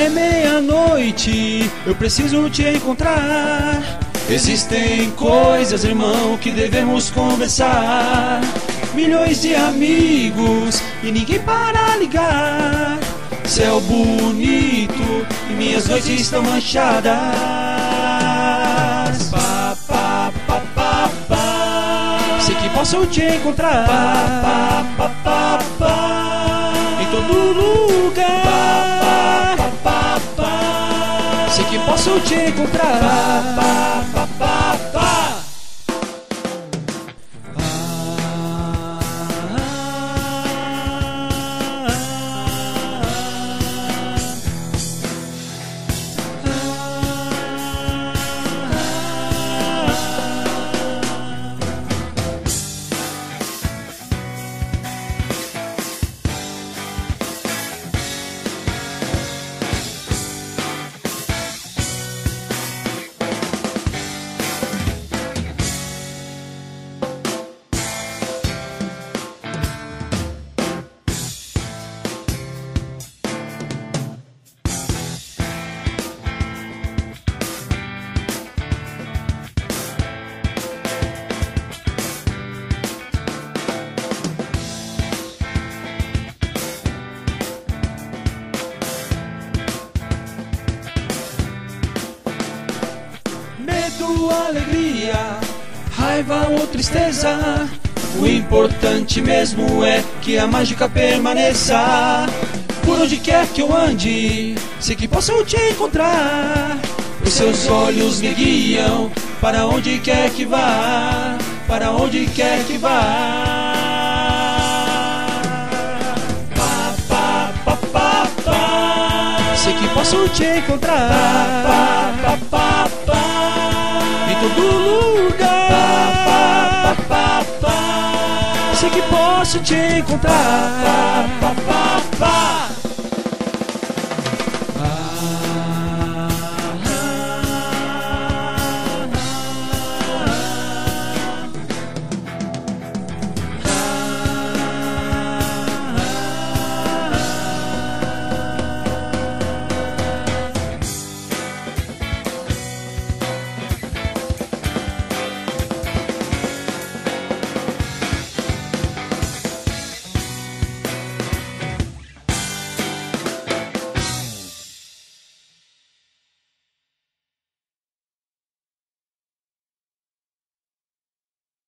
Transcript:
É meia-noite, eu preciso te encontrar. Existem coisas, irmão, que devemos conversar. Milhões de amigos e ninguém para ligar. Céu bonito e minhas noites estão manchadas. Sei que posso te encontrar. Em todo lugar. Posso te encontrar. Medo, alegria, raiva ou tristeza. O importante mesmo é que a mágica permaneça. Por onde quer que eu ande, sei que posso te encontrar. Os seus olhos me guiam para onde quer que vá, para onde quer que vá. Sei que posso te encontrar. Pá, pá, todo lugar. Pá, pá, pá. Sei que posso te encontrar.